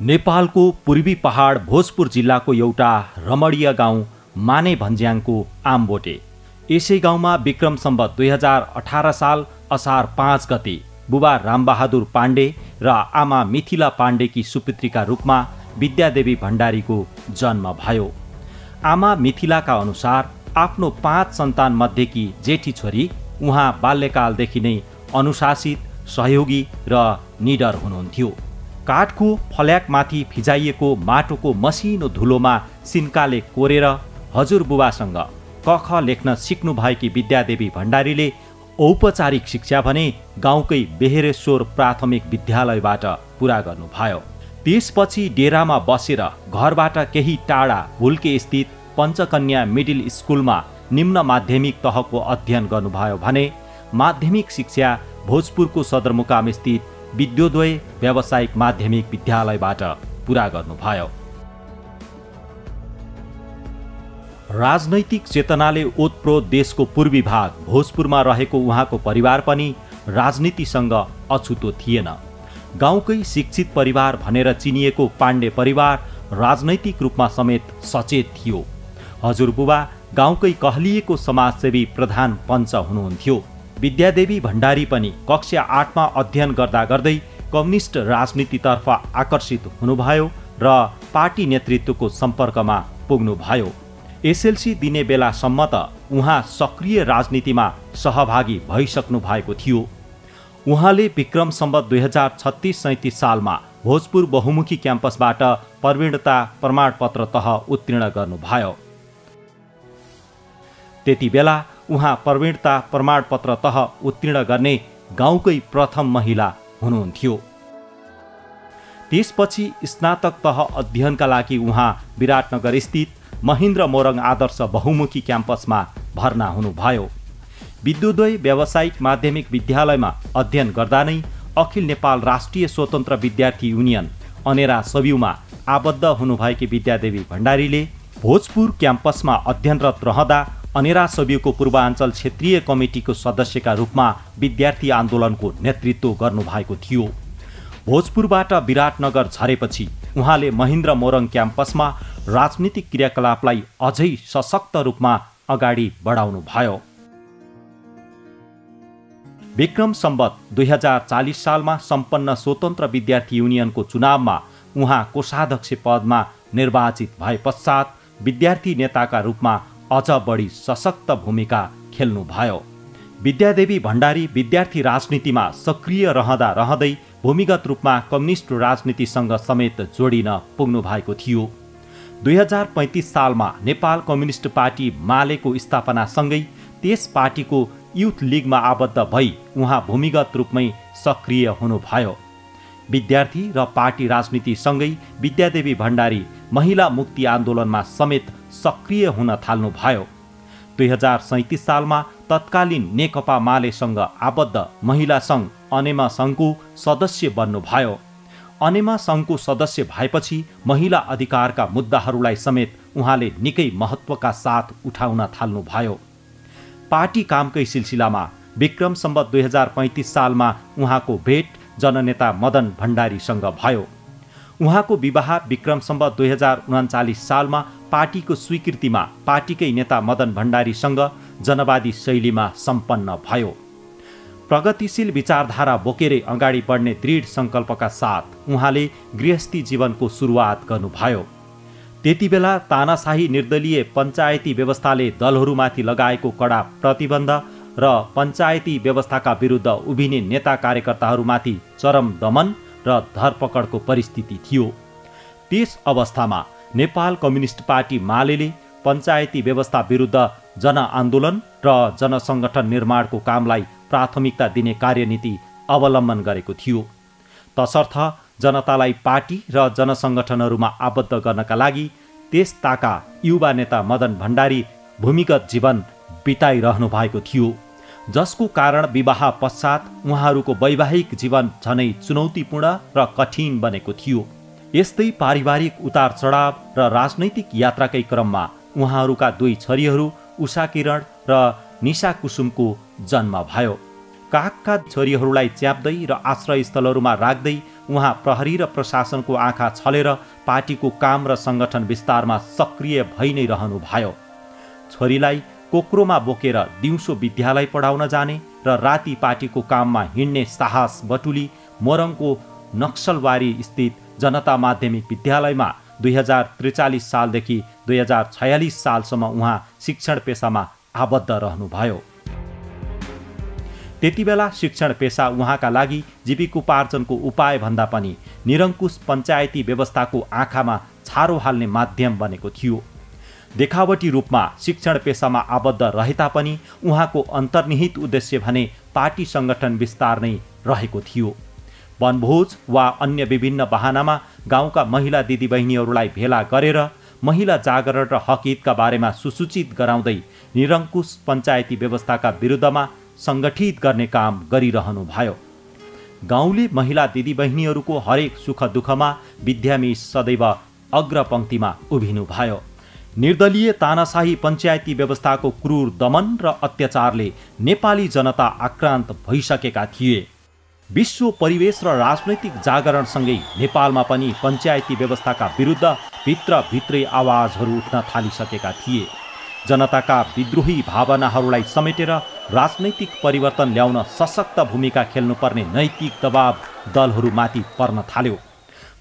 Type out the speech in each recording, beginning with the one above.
नेपालको पूर्वी पहाड भोजपुर जिल्लाको एउटा रमणीय गाउँ माने भन्ज्याङको आम्बोटे। यसै गाउँमा विक्रम सम्बत दुई हजार अठार साल असार पाँच गते बुबा रामबहादुर पाण्डे र आमा मिथिला पाण्डेकी सुपुत्रीका रूपमा विद्यादेवी भण्डारीको जन्म भयो। आमा मिथिलाका अनुसार आफ्नो पाँच सन्तान मध्येकी जेठी छोरी उहाँ बाल्यकालदेखि नै अनुशासित सहयोगी र निडर हुनुहुन्थ्यो। काठको फल्याकमाथि फिजाइएको माटोको मसिनो धुलोमा सिन्काले कोरेर हजुरबुबासँग कख लेख्न सिक्नु भएकी विद्यादेवी भण्डारीले औपचारिक शिक्षा भने गाउँकै बेहेरेश्वर प्राथमिक विद्यालयबाट पुरा गर्नुभयो। त्यसपछि डेरामा बसेर घरबाट केही टाढा भुल्के स्थित पञ्चकन्या मिडिल स्कुलमा निम्न माध्यमिक तहको अध्ययन गर्नुभयो भने माध्यमिक शिक्षा भोजपुरको सदरमुकाम स्थित विद्योदय व्यावसायिक माध्यमिक विद्यालयबाट पुरा गर्नुभयो। राजनैतिक चेतनाले ओतप्रोत देशको पूर्वी भाग भोजपुरमा रहेको उहाँको परिवार पनि राजनीतिसँग अछुतो थिएन। गाउँकै शिक्षित परिवार भनेर चिनिएको पाण्डे परिवार राजनैतिक रूपमा समेत सचेत थियो। हजुरबुबा गाउँकै कहलिएको समाजसेवी प्रधान पञ्च हुनुहुन्थ्यो। विद्यादेवी भण्डारी पनि कक्षा आठमा अध्ययन गर्दा गर्दै कम्युनिस्ट राजनीतितर्फ आकर्षित हुनुभयो र पार्टी नेतृत्वको सम्पर्कमा पुग्नुभयो। एसएलसी दिने बेलासम्म त उहाँ सक्रिय राजनीतिमा सहभागी भइसक्नु भएको थियो। उहाँले विक्रम सम्बत दुई हजार छत्तिस सैँतिस सालमा भोजपुर बहुमुखी क्याम्पसबाट प्रवीणता प्रमाणपत्र तह उत्तीर्ण गर्नुभयो। त्यति बेला उहाँ प्रवीणता प्रमाणपत्र तह उत्तीर्ण गर्ने गाउँकै प्रथम महिला हुनुहुन्थ्यो। त्यसपछि स्नातक तह अध्ययनका लागि उहाँ विराटनगर स्थित महेन्द्र मोरङ आदर्श बहुमुखी क्याम्पसमा भर्ना हुनुभयो। विद्युदय व्यावसायिक माध्यमिक विद्यालयमा अध्ययन गर्दा नै अखिल नेपाल राष्ट्रिय स्वतन्त्र विद्यार्थी युनियन अनेरा सब्युमा आबद्ध हुनुभएकी विद्यादेवी भण्डारीले भोजपुर क्याम्पसमा अध्ययनरत रहँदा अनेरा सबियोको पूर्वाञ्चल क्षेत्रीय कमिटीको सदस्यका रूपमा विद्यार्थी आन्दोलनको नेतृत्व गर्नुभएको थियो। भोजपुरबाट विराटनगर झरेपछि उहाँले महेन्द्र मोरङ क्याम्पसमा राजनीतिक क्रियाकलापलाई अझै सशक्त रूपमा अगाडि बढाउनु भयो विक्रम सम्बत दुई हजार चालिस सालमा सम्पन्न स्वतन्त्र विद्यार्थी युनियनको चुनावमा उहाँ कोषाध्यक्ष पदमा निर्वाचित भए पश्चात विद्यार्थी नेताका रूपमा अझ बढी सशक्त भूमिका खेल्नुभयो। विद्यादेवी भण्डारी विद्यार्थी राजनीतिमा सक्रिय रहँदा रहँदै भूमिगत रूपमा कम्युनिस्ट राजनीतिसँग समेत जोडिन पुग्नु भएको थियो। दुई हजार पैँतिस सालमा नेपाल कम्युनिस्ट पार्टी मालेको स्थापनासँगै त्यस पार्टीको युथ लिगमा आबद्ध भई उहाँ भूमिगत रूपमै सक्रिय हुनुभयो। विद्यार्थी र पार्टी राजनीतिसँगै विद्यादेवी भण्डारी महिला मुक्ति आन्दोलनमा समेत सक्रिय हुन थाल्नुभयो। दुई हजार सैँतिस सालमा तत्कालीन नेकपा मालेसँग आबद्ध महिला सङ्घ अनेमा सङ्घको सदस्य बन्नुभयो। अनेमा सङ्घको सदस्य भएपछि महिला अधिकारका मुद्दाहरूलाई समेत उहाँले निकै महत्त्वका साथ उठाउन थाल्नुभयो। पार्टी कामकै सिलसिलामा विक्रम सम्बत दुई हजार पैँतिस सालमा उहाँको भेट जननेता मदन भण्डारीसँग भयो। उहाँको विवाह विक्रम सम्बत दुई हजार उन्चालिस सालमा पार्टीको स्वीकृतिमा पार्टीकै नेता मदन भण्डारीसँग जनवादी शैलीमा सम्पन्न भयो। प्रगतिशील विचारधारा बोकेरै अगाडि बढ्ने दृढ सङ्कल्पका साथ उहाँले गृहस्थी जीवनको सुरुवात गर्नुभयो। त्यति बेला तानाशाही निर्दलीय पञ्चायती व्यवस्थाले दलहरूमाथि लगाएको कडा प्रतिबन्ध र पञ्चायती व्यवस्थाका विरुद्ध उभिने नेता कार्यकर्ताहरूमाथि चरम दमन र धरपकडको परिस्थिति थियो। त्यस अवस्थामा नेपाल कम्युनिस्ट पार्टी माले पञ्चायती व्यवस्था विरुद्ध जनआन्दोलन र जनसङ्गठन निर्माणको कामलाई प्राथमिकता दिने कार्यनीति अवलम्बन गरेको थियो। तसर्थ जनतालाई पार्टी र जनसङ्गठनहरूमा आबद्ध गर्नका लागि त्यस ताका युवा नेता मदन भण्डारी भूमिगत जीवन बिताइरहनु भएको थियो। जसको कारण विवाह पश्चात उहाँहरूको वैवाहिक जीवन झनै चुनौतीपूर्ण र कठिन बनेको थियो। यस्तै पारिवारिक उतार चढाव र राजनैतिक यात्राकै क्रममा उहाँहरूका दुई छोरीहरू उषा किरण र निशा कुसुमको जन्म भयो। कागका छोरीहरूलाई च्याप्दै र आश्रयस्थलहरूमा राख्दै उहाँ प्रहरी र प्रशासनको आँखा छलेर पार्टीको काम र सङ्गठन विस्तारमा सक्रिय भइ नै रहनुभयो। छोरीलाई कोक्रोमा बोकेर दिउँसो विद्यालय पढाउन जाने र राति पार्टीको काममा हिँड्ने साहस बटुली मोरङको नक्सलबारी स्थित जनता माध्यमिक विद्यालयमा दुई हजार त्रिचालिस सालदेखि दुई हजार छयालिस सालसम्म उहाँ शिक्षण पेसामा आबद्ध रहनुभयो। त्यति बेला शिक्षण पेसा उहाँका लागि जीविकोपार्जनको उपाय भन्दा पनि निरङ्कुश पञ्चायती व्यवस्थाको आँखामा छारो हाल्ने माध्यम बनेको थियो। देखावटी रूपमा शिक्षण पेसामा आबद्ध रहे तापनि उहाँको अन्तर्निहित उद्देश्य भने पार्टी सङ्गठन विस्तार नै रहेको थियो। वनभोज वा अन्य विभिन्न बहानामा गाउँका महिला दिदीबहिनीहरूलाई भेला गरेर महिला जागरण र हकितका बारेमा सुसूचित गराउँदै निरङ्कुश पञ्चायती व्यवस्थाका विरुद्धमा सङ्गठित गर्ने काम गरिरहनुभयो। गाउँले महिला दिदीबहिनीहरूको हरेक सुख दुःखमा विद्यामिस सदैव अग्रपङ्क्तिमा उभिनुभयो। निर्दलीय तानाशाही पञ्चायती व्यवस्थाको क्रूर दमन र अत्याचारले नेपाली जनता आक्रान्त भइसकेका थिए। विश्व परिवेश र राजनैतिक जागरणसँगै नेपालमा पनि पञ्चायती व्यवस्थाका विरुद्ध भित्रभित्रै आवाजहरू उठ्न थालिसकेका थिए। जनताका विद्रोही भावनाहरूलाई समेटेर राजनैतिक परिवर्तन ल्याउन सशक्त भूमिका खेल्नुपर्ने नैतिक दबाव दलहरूमाथि पर्न थाल्यो।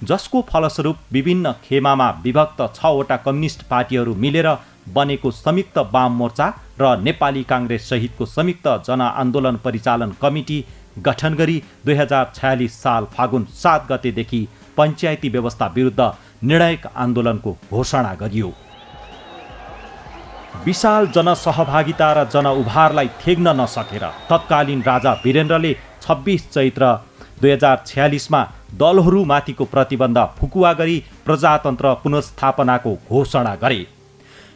जसको फलस्वरूप विभिन्न खेमामा विभक्त छवटा कम्युनिस्ट पार्टीहरू मिलेर बनेको संयुक्त वाम मोर्चा र नेपाली काङ्ग्रेस सहितको संयुक्त जनआन्दोलन परिचालन कमिटी गठन गरी दुई हजार छयालिस साल फागुन सात गतेदेखि पञ्चायती व्यवस्था विरुद्ध निर्णायक आन्दोलनको घोषणा गरियो। विशाल जनसहभागिता र जनउभारलाई थेग्न नसकेर तत्कालीन राजा वीरेन्द्रले छब्बिस चैत्र दुई हजार छ्यालिसमा दलहरूमाथिको प्रतिबन्ध फुकुवा गरी प्रजातन्त्र पुनस्थापनाको घोषणा गरे।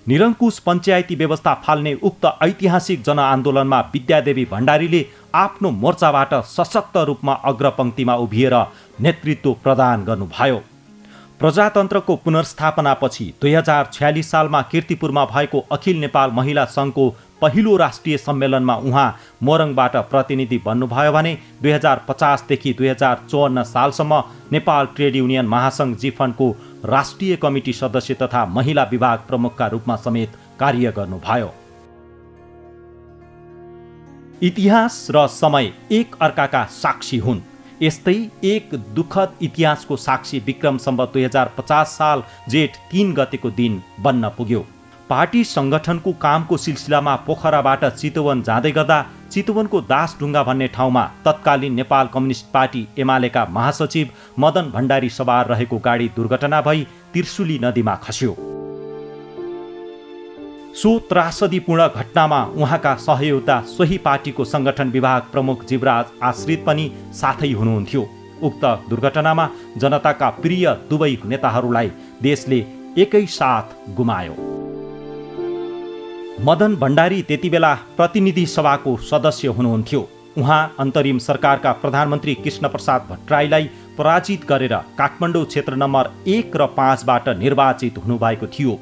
निरङ्कुश पञ्चायती व्यवस्था फाल्ने उक्त ऐतिहासिक जनआन्दोलनमा विद्यादेवी भण्डारीले आफ्नो मोर्चाबाट सशक्त रूपमा अग्रपङ्क्तिमा उभिएर नेतृत्व प्रदान गर्नुभयो। प्रजातन्त्रको पुनर्स्थापनापछि दुई हजार छ्यालिस सालमा किर्तिपुरमा भएको अखिल नेपाल महिला सङ्घको पहिलो राष्ट्रिय सम्मेलनमा उहाँ मोरङबाट प्रतिनिधि बन्नुभयो भने दुई हजार पचासदेखि दुई हजार चौवन्न सालसम्म नेपाल ट्रेड युनियन महासङ्घ जिफन्डको राष्ट्रिय कमिटी सदस्य तथा महिला विभाग प्रमुखका रूपमा समेत कार्य गर्नुभयो। इतिहास र समय एक अर्काका साक्षी हुन्। यस्तै एक दुःखद इतिहासको साक्षी विक्रम सम्बत दुई हजार पचास साल जेठ तिन गतेको दिन बन्न पुग्यो। पार्टी सङ्गठनको कामको सिलसिलामा पोखराबाट चितवन जाँदै गर्दा चितवनको दासढुङ्गा भन्ने ठाउँमा तत्कालीन नेपाल कम्युनिस्ट पार्टी एमालेका महासचिव मदन भण्डारी सवार रहेको गाडी दुर्घटना भई त्रिशुली नदीमा खस्यो। सो त्रासदीपूर्ण घटनामा उहाँका सहयोगता सोही पार्टीको सङ्गठन विभाग प्रमुख जीवराज आश्रित पनि साथै हुनुहुन्थ्यो। उक्त दुर्घटनामा जनताका प्रिय दुवै नेताहरूलाई देशले एकैसाथ गुमायो। मदन भण्डारी त्यति बेला प्रतिनिधि सभाको सदस्य हुनुहुन्थ्यो। उहाँ अन्तरिम सरकारका प्रधानमन्त्री कृष्णप्रसाद भट्टराईलाई पराजित गरेर काठमाडौँ क्षेत्र नम्बर एक र पाँचबाट निर्वाचित हुनुभएको थियो।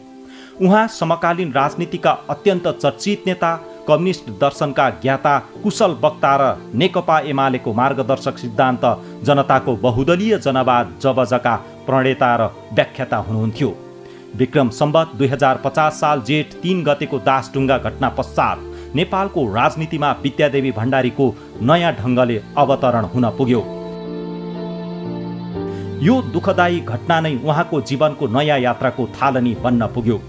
उहाँ समकालीन राजनीतिका अत्यन्त चर्चित नेता कम्युनिस्ट दर्शनका ज्ञाता कुशल वक्ता र नेकपा एमालेको मार्गदर्शक सिद्धान्त जनताको बहुदलीय जनवाद जबजका प्रणेता र व्याख्याता हुनुहुन्थ्यो। विक्रम सम्बत दुई हजार पचास साल जेठ तिन गतेको दासढुङ्गा घटना पश्चात नेपालको राजनीतिमा विद्यादेवी भण्डारीको नयाँ ढङ्गले अवतरण हुन पुग्यो। यो दुःखदायी घटना नै उहाँको जीवनको नयाँ यात्राको थालनी बन्न पुग्यो।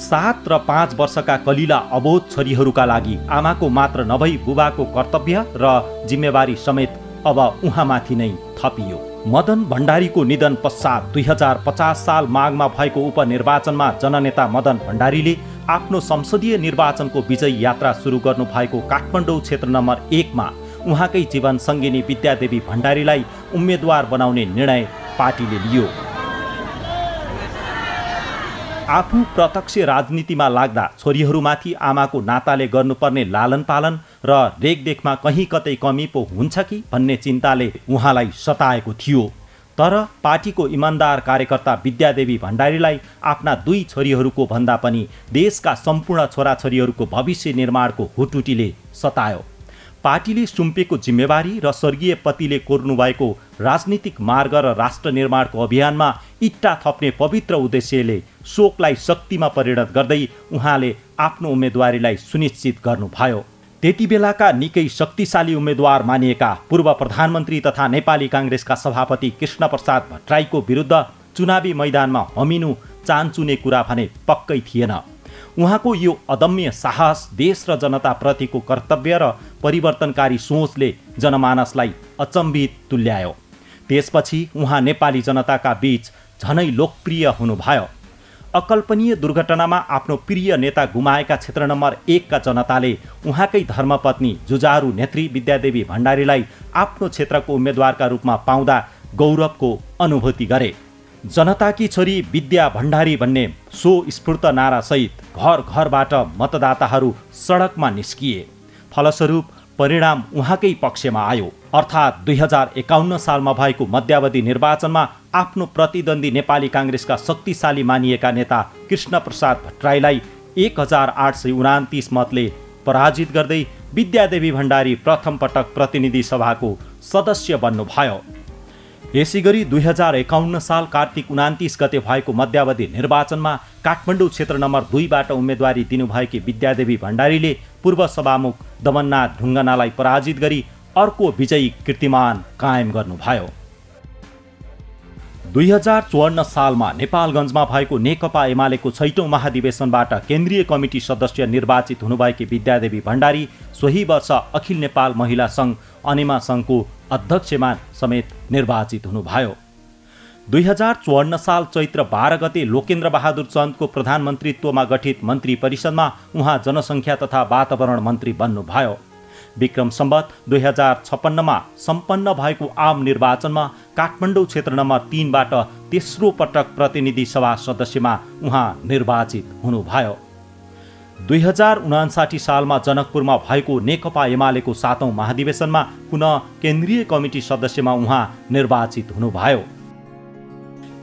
सात र पाँच वर्षका कलिला अबोध छोरीहरूका लागि आमाको मात्र नभई बुबाको कर्तव्य र जिम्मेवारी समेत अब उहाँमाथि नै थपियो। मदन भण्डारीको निधन पश्चात दुई हजार पचास साल माघमा भएको उपनिर्वाचनमा जननेता मदन भण्डारीले आफ्नो संसदीय निर्वाचनको विजय यात्रा सुरु गर्नु भएको काठमाडौँ क्षेत्र नम्बर एकमा उहाँकै जीवन सङ्गिनी विद्यादेवी भण्डारीलाई उम्मेद्वार बनाउने निर्णय पार्टीले लियो। आफू प्रत्यक्ष राजनीतिमा लाग्दा छोरीहरूमाथि आमाको नाताले गर्नुपर्ने लालन पालन र रेखदेखमा कहीँ कतै कमी पो हुन्छ कि भन्ने चिन्ताले उहाँलाई सताएको थियो। तर पार्टीको इमान्दार कार्यकर्ता विद्यादेवी भण्डारीलाई आफ्ना दुई छोरीहरूको भन्दा पनि देशका सम्पूर्ण छोराछोरीहरूको भविष्य निर्माणको हुटुटीले सतायो। पार्टीले सुम्पेको जिम्मेवारी र स्वर्गीय पतिले कोर्नुभएको राजनीतिक मार्ग र राष्ट्र निर्माणको अभियानमा इट्टा थप्ने पवित्र उद्देश्यले शोकलाई शक्तिमा परिणत गर्दै उहाँले आफ्नो उम्मेदवारीलाई सुनिश्चित गर्नुभयो। त्यति बेलाका निकै शक्तिशाली उम्मेद्वार मानिएका पूर्व प्रधानमन्त्री तथा नेपाली काङ्ग्रेसका सभापति कृष्णप्रसाद भट्टराईको विरुद्ध चुनावी मैदानमा हमिनु चान्चुने कुरा भने पक्कै थिएन। उहाँको यो अदम्य साहस देश र जनताप्रतिको कर्तव्य र परिवर्तनकारी सोचले जनमानसलाई अचम्बित तुल्यायो। त्यसपछि उहाँ नेपाली जनताका बीच झनै लोकप्रिय हुनुभयो। अकल्पनीय दुर्घटनामा आफ्नो प्रिय नेता गुमाएका क्षेत्र नम्बर एकका जनताले उहाँकै धर्मपत्नी जुजारु नेत्री विद्यादेवी भण्डारीलाई आफ्नो क्षेत्रको उम्मेद्वारका रूपमा पाउँदा गौरवको अनुभूति गरे। जनताकी छोरी विद्या भण्डारी भन्ने सो स्फूर्त नारासहित घर घरबाट मतदाताहरू सडकमा निस्किए। फलस्वरूप परिणाम उहाँकै पक्षमा आयो। अर्थात् दुई हजार एकाउन्न सालमा भएको मध्यावधि निर्वाचनमा आफ्नो प्रतिद्वन्दी नेपाली काङ्ग्रेसका शक्तिशाली मानिएका नेता कृष्णप्रसाद भट्टराईलाई एक हजार आठ सय उनातिस मतले पराजित गर्दै विद्यादेवी भण्डारी प्रथम पटक प्रतिनिधि सभाको सदस्य बन्नुभयो। यसै गरी दुई हजार एकाउन्न साल कार्तिक उनातिस गते भएको मध्यावधि निर्वाचनमा काठमाडौँ क्षेत्र नम्बर दुईबाट उम्मेदवारी दिनुभएकी विद्यादेवी भण्डारीले पूर्व सभामुख दमननाथ ढुङ्गनालाई पराजित गरी अर्को विजयी कीर्तिमान कायम गर्नुभयो। दुई हजार चौवन्न सालमा नेपालगञ्जमा भएको नेकपा एमालेको छैटौँ महाधिवेशनबाट केन्द्रीय कमिटी सदस्य निर्वाचित हुनुभएकी विद्यादेवी भण्डारी सोही वर्ष अखिल नेपाल महिला सङ्घ अनिमा सङ्घको अध्यक्षमा समेत निर्वाचित हुनुभयो। दुई हजार चौवन्न साल चैत्र बाह्र गते लोकेन्द्र बहादुर चन्दको प्रधानमन्त्रीत्वमा गठित मन्त्री परिषदमा उहाँ जनसङ्ख्या तथा वातावरण मन्त्री बन्नुभयो। विक्रम सम्बत दुई हजार छप्पन्नमा सम्पन्न भएको आम निर्वाचनमा काठमाडौँ क्षेत्र नम्बर तिनबाट तेस्रो पटक प्रतिनिधि सभा सदस्यमा उहाँ निर्वाचित हुनुभयो। दुई हजार उनासाठी सालमा जनकपुरमा भएको नेकपा एमालेको सातौँ महाधिवेशनमा पुनः केन्द्रीय कमिटी सदस्यमा उहाँ निर्वाचित हुनुभयो।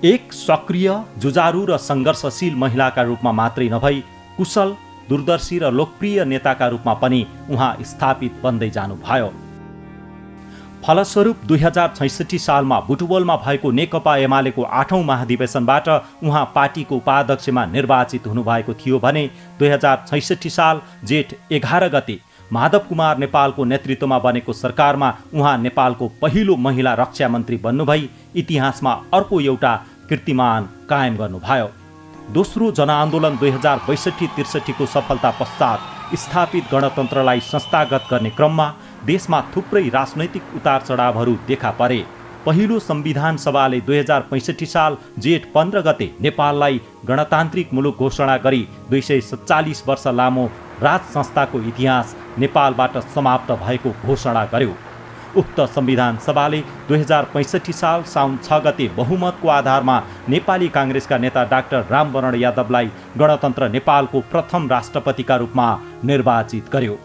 एक सक्रिय जुजारु र सङ्घर्षशील महिलाका रूपमा मात्रै नभई कुशल दूरदर्शी र लोकप्रिय नेताका रूपमा पनि उहाँ स्थापित बन्दै जानुभयो। फलस्वरूप दुई हजार छैसठी सालमा बुटुवलमा भएको नेकपा एमालेको आठौँ महाधिवेशनबाट उहाँ पार्टीको उपाध्यक्षमा निर्वाचित हुनुभएको थियो भने दुई हजार छैसठी साल जेठ एघार गते माधव कुमार नेपालको नेतृत्वमा बनेको सरकारमा उहाँ नेपालको पहिलो महिला रक्षा मन्त्री बन्नुभई। इतिहासमा अर्को एउटा कीर्तिमान कायम गर्नुभयो। दोस्रो जनआन्दोलन दुई हजार बैसठी त्रिसठीको सफलता पश्चात स्थापित गणतन्त्रलाई संस्थागत गर्ने क्रममा देशमा थुप्रै राजनैतिक उतार चढावहरू देखा परे। पहिलो संविधान सभाले दुई हजार पैँसठी साल जेठ पन्ध्र गते नेपाललाई गणतान्त्रिक मुलुक घोषणा गरी दुई सय सत्तालिस वर्ष लामो राज संस्थाको इतिहास नेपालबाट समाप्त भएको घोषणा गर्यो। उक्त संविधान सभाले दुई हजार पैँसठी साल साउन छ गते बहुमतको आधारमा नेपाली काङ्ग्रेसका नेता डाक्टर रामवरण यादवलाई गणतन्त्र नेपालको प्रथम राष्ट्रपतिका रूपमा निर्वाचित गर्यो।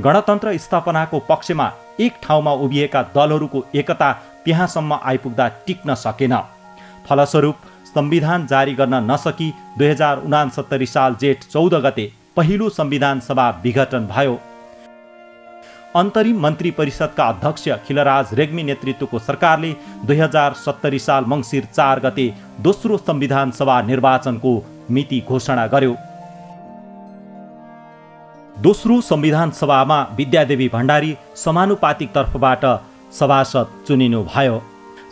गणतन्त्र स्थापनाको पक्षमा एक ठाउँमा उभिएका दलहरूको एकता त्यहाँसम्म आइपुग्दा टिक्न सकेन। फलस्वरूप संविधान जारी गर्न नसकी दुई हजार उनासत्तरी साल जेठ चौध गते पहिलो संविधान सभा विघटन भयो। अन्तरिम मन्त्री परिषदका अध्यक्ष खिलराज रेग्मी नेतृत्वको सरकारले दुई हजार सत्तरी साल मङ्सिर चार गते दोस्रो संविधान सभा निर्वाचनको मिति घोषणा गर्यो। दोस्रो संविधान सभामा विद्यादेवी भण्डारी समानुपातिक तर्फबाट सभासद चुनिनुभयो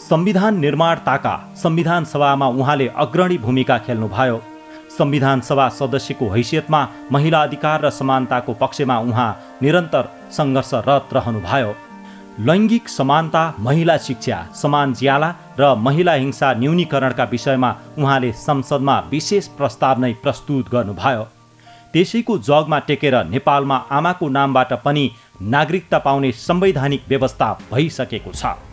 संविधान निर्माणताका संविधान सभामा उहाँले अग्रणी भूमिका खेल्नुभयो। संविधान सभा सदस्यको हैसियतमा महिला अधिकार र समानताको पक्षमा उहाँ निरन्तर सङ्घर्षरत रहनुभयो। लैङ्गिक समानता महिला शिक्षा समान ज्याला र महिला हिंसा न्यूनीकरणका विषयमा उहाँले संसदमा विशेष प्रस्ताव नै प्रस्तुत गर्नुभयो। त्यसैको जगमा टेकेर नेपालमा आमाको नामबाट पनि नागरिकता पाउने संवैधानिक व्यवस्था भइसकेको छ।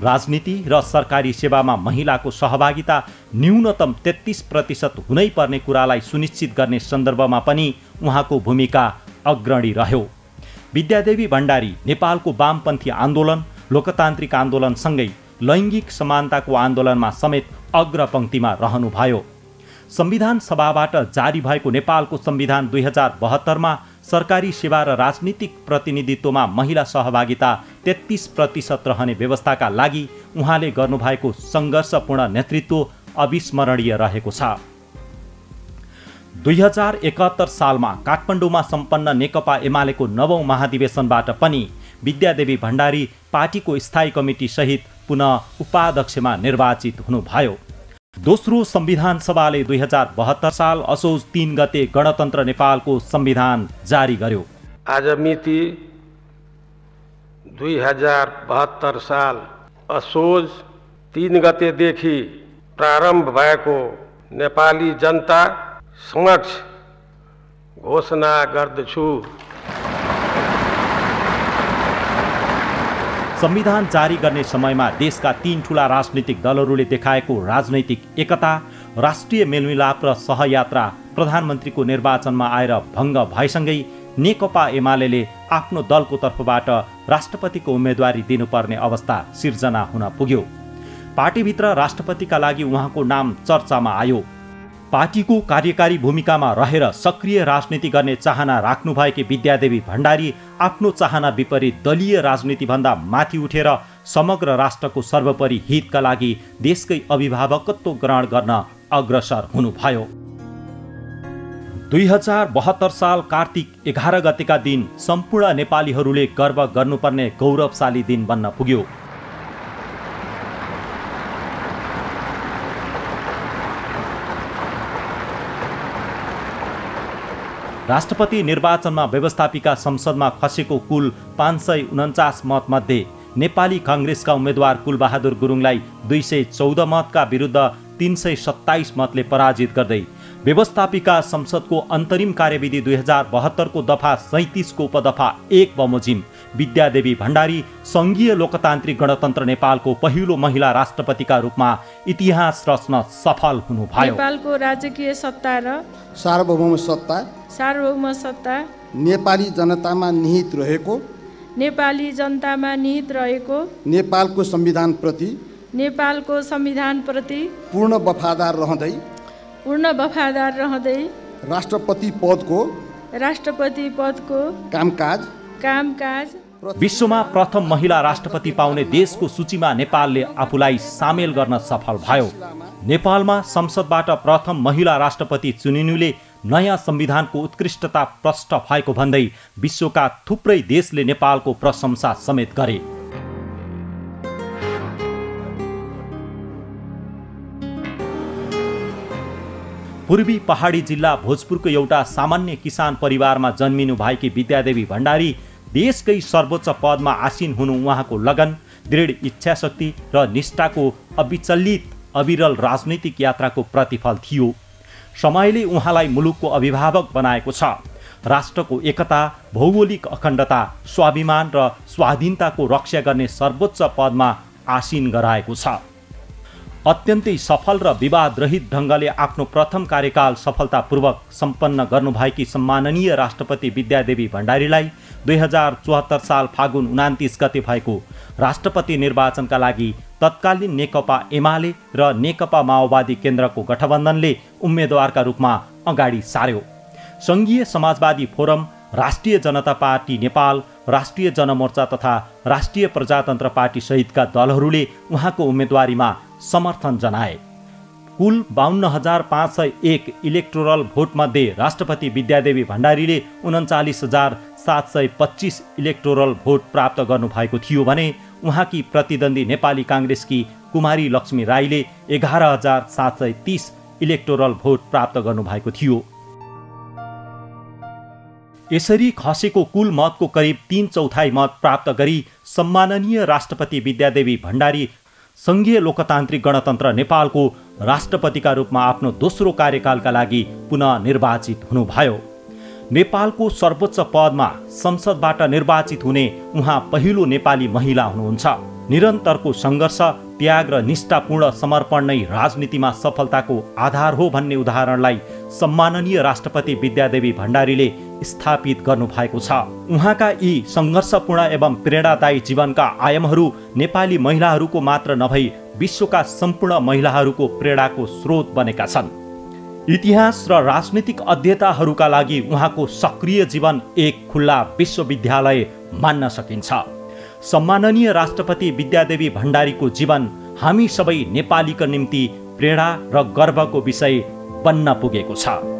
राजनीति र सरकारी सेवामा महिलाको सहभागिता न्यूनतम तेत्तिस प्रतिशत हुनै पर्ने कुरालाई सुनिश्चित गर्ने सन्दर्भमा पनि उहाँको भूमिका अग्रणी रह्यो। विद्यादेवी भण्डारी नेपालको वामपन्थी आन्दोलन लोकतान्त्रिक आन्दोलनसँगै लैङ्गिक समानताको आन्दोलनमा समेत अग्रपङ्क्तिमा रहनुभयो। संविधान सभाबाट जारी भएको नेपालको संविधान दुई हजार बहत्तरमा सरकारी सेवा र राजनीतिक प्रतिनिधित्वमा महिला सहभागिता तेत्तिस प्रतिशत रहने व्यवस्थाका लागि उहाँले गर्नुभएको सङ्घर्षपूर्ण नेतृत्व अविस्मरणीय रहेको छ। दुई हजार एकात्तर सालमा काठमाडौँमा सम्पन्न नेकपा एमालेको नवौँ महाधिवेशनबाट पनि विद्यादेवी भण्डारी पार्टीको स्थायी कमिटी सहित पुनः उपाध्यक्षमा निर्वाचित हुनुभयो। दोस्रो संविधान सभाले दुई हजार बहत्तर साल असोज तिन गते गणतन्त्र नेपालको संविधान जारी गर्यो। आज मिति दुई हजार बहत्तर साल असोज तिन गतेदेखि प्रारम्भ भएको नेपाली जनता समक्ष घोषणा गर्दछु। संविधान जारी गर्ने समयमा देशका तीन ठुला राजनैतिक दलहरूले देखाएको राजनैतिक एकता राष्ट्रिय मेलमिलाप र सहयात्रा प्रधानमन्त्रीको निर्वाचनमा आएर भङ्ग भएसँगै नेकपा एमाले आफ्नो दलको तर्फबाट राष्ट्रपतिको उम्मेदवारी दिनुपर्ने अवस्था सिर्जना हुन पुग्यो। पार्टीभित्र राष्ट्रपतिका लागि उहाँको नाम चर्चामा आयो। पार्टीको कार्यकारी भूमिकामा रहेर सक्रिय राजनीति गर्ने चाहना राख्नुभएकी विद्यादेवी भण्डारी आफ्नो चाहना विपरीत दलीय राजनीतिभन्दा माथि उठेर समग्र राष्ट्रको सर्वोपरि हितका लागि देशकै अभिभावकत्व ग्रहण गर्न अग्रसर हुनुभयो। दुई हजार बहत्तर साल कार्तिक एघार गतेका दिन सम्पूर्ण नेपालीहरूले गर्व गर्नुपर्ने गौरवशाली दिन बन्न पुग्यो। राष्ट्रपति निर्वाचनमा व्यवस्थापिका संसदमा खसेको कुल पाँच सय उन्चास मतमध्ये नेपाली काङ्ग्रेसका उम्मेद्वार कुलबहादुर गुरुङलाई दुई सय चौध मतका विरुद्ध तिन सय सत्ताइस मतले पराजित गर्दै व्यवस्थापिका संसदको अन्तरिम कार्यविधि दुई हजार बहत्तरको दफा सैतिसको उपदफा एक बमोजिम विद्यादेवी भण्डारी सङ्घीय लोकतान्त्रिक गणतन्त्र नेपालको पहिलो महिला राष्ट्रपतिका रूपमा इतिहास रच्न सफल हुनुभयो। नेपालको राजकीय सत्ता र सार्वभौम सत्ता सार्वभौम सत्ता नेपाली जनतामा निहित रहेको नेपाली जनतामा निहित रहेको नेपालको संविधानप्रति नेपालको संविधानप्रति पूर्ण वफादार रहँदै पूर्ण वफादार रहँदै राष्ट्रपति पदको राष्ट्रपति पदको कामकाज कामकाज विश्वमा प्रथम महिला राष्ट्रपति पाउने देशको सूचीमा नेपालले आफूलाई सामेल गर्न सफल भयो। नेपालमा संसदबाट प्रथम महिला राष्ट्रपति चुनिनुले नयाँ संविधानको उत्कृष्टता प्रष्ट भएको भन्दै विश्वका थुप्रै देशले नेपालको प्रशंसा समेत गरे। पूर्वी पहाडी जिल्ला भोजपुरको एउटा सामान्य किसान परिवारमा जन्मिनु भएकी विद्यादेवी भण्डारी देशकै सर्वोच्च पदमा आसीन हुनु उहाँको लगन दृढ इच्छाशक्ति र निष्ठाको अविचलित अविरल राजनैतिक यात्राको प्रतिफल थियो। समयले उहाँलाई मुलुकको अभिभावक बनाएको छ। राष्ट्रको एकता भौगोलिक अखण्डता स्वाभिमान र स्वाधीनताको रक्षा गर्ने सर्वोच्च पदमा आसीन गराएको छ। अत्यन्तै सफल र विवादरहित ढङ्गले आफ्नो प्रथम कार्यकाल सफलतापूर्वक सम्पन्न गर्नुभएकी सम्माननीय राष्ट्रपति विद्यादेवी भण्डारीलाई दुई हजार चौहत्तर साल फागुन उनातिस गते भएको राष्ट्रपति निर्वाचनका लागि तत्कालीन नेकपा एमाले र नेकपा माओवादी केन्द्रको गठबन्धनले उम्मेद्वारका रूपमा अगाडि सार्यो सङ्घीय समाजवादी फोरम राष्ट्रिय जनता पार्टी नेपाल राष्ट्रिय जनमोर्चा तथा राष्ट्रिय प्रजातन्त्र पार्टी सहितका दलहरूले उहाँको उम्मेदवारीमा समर्थन जनाए। कुल बाहन्न हजार पाँच सय एक इलेक्टोरल भोटमध्ये राष्ट्रपति विद्यादेवी भण्डारीले उन्चालिस हजार सात सय पच्चिस इलेक्टोरल भोट प्राप्त गर्नुभएको थियो भने उहाँकी प्रतिद्वन्दी नेपाली काङ्ग्रेसकी कुमारी लक्ष्मी राईले एघार हजार सात सय तिस इलेक्टोरल भोट प्राप्त गर्नुभएको थियो। यसरी खसेको कुल मतको करिब तीन चौथाइ मत प्राप्त गरी सम्माननीय राष्ट्रपति विद्यादेवी भण्डारी सङ्घीय लोकतान्त्रिक गणतन्त्र नेपालको राष्ट्रपतिका रूपमा आफ्नो दोस्रो कार्यकालका लागि पुनः निर्वाचित हुनुभयो। नेपालको सर्वोच्च पदमा संसदबाट निर्वाचित हुने उहाँ पहिलो नेपाली महिला हुनुहुन्छ। निरन्तरको सङ्घर्ष त्याग र निष्ठापूर्ण समर्पण नै राजनीतिमा सफलताको आधार हो भन्ने उदाहरणलाई सम्माननीय राष्ट्रपति विद्यादेवी भण्डारीले स्थापित गर्नुभएको छ। उहाँका यी सङ्घर्षपूर्ण एवं प्रेरणादायी जीवनका आयामहरू नेपाली महिलाहरूको मात्र नभई विश्वका सम्पूर्ण महिलाहरूको प्रेरणाको स्रोत बनेका छन्। इतिहास र राजनीतिक अध्येताहरूका लागि उहाँको सक्रिय जीवन एक खुल्ला विश्वविद्यालय मान्न सकिन्छ। सम्माननीय राष्ट्रपति विद्यादेवी भण्डारीको जीवन हामी सबै नेपालीको निम्ति प्रेरणा र गर्वको विषय बन्न पुगेको छ।